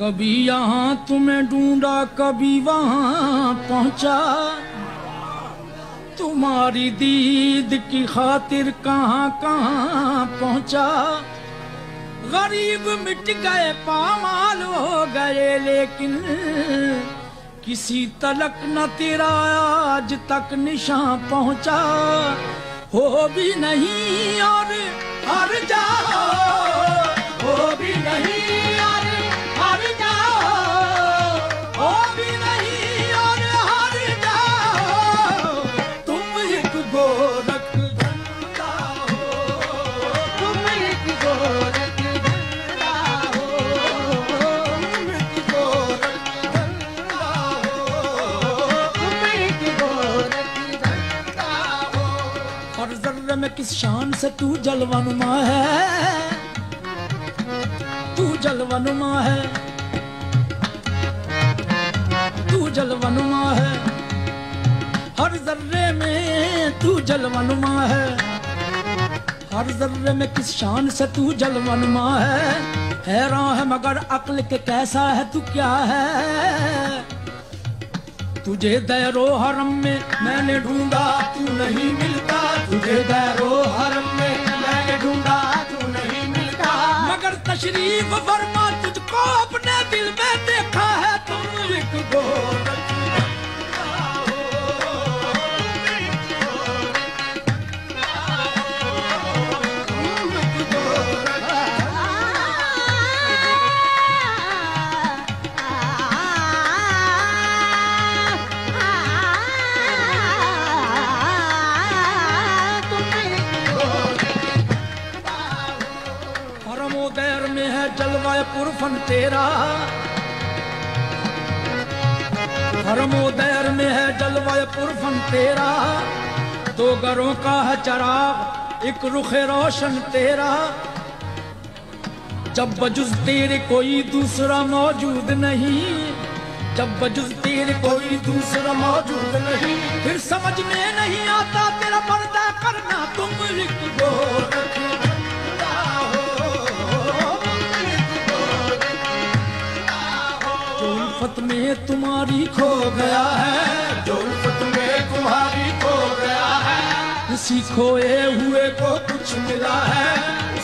कभी यहाँ तुम्हें ढूंढा, कभी वहाँ पहुँचा। तुम्हारी दीद की खातिर कहाँ कहाँ पहुँचा। गरीब मिट गए, पामाल हो गए, लेकिन किसी तलक न तेरा आज तक निशान पहुँचा। हो भी नहीं और हर जाओ में किस शान से तू जलवनुमा है? तू जलवनुमा है। तू जलवनुमा है। हर जर्रे में तू जलवनुमा है। हर जर्रे में किस शान से तू जलवनुमा है? हैरान है मगर अक्ल के कैसा है, तू क्या है? तुझे दैरो हरम में मैंने ढूंढा, तू नहीं मिलता। तुझे दैरो हरम में मैंने ढूंढा, तू नहीं मिलता। मगर तशरीफ़ वर्मा तुझको अपने दिल में हरमो दैर में है जलवाए पुरफन तेरा हरमो में है जलवाए पुरफन तेरा दो घरों का है चराग, एक रुख रोशन तेरा। जब बजुज तेरे कोई दूसरा मौजूद नहीं, जब बजुज तेरे कोई दूसरा मौजूद नहीं, फिर समझ में नहीं आता तेरा पर्दा करना तुम एक गोरख उल्फत में तुम्हारी खो गया है। जो उल्फत में तुम्हारी खो गया है। किसी खोए हुए को कुछ मिला है।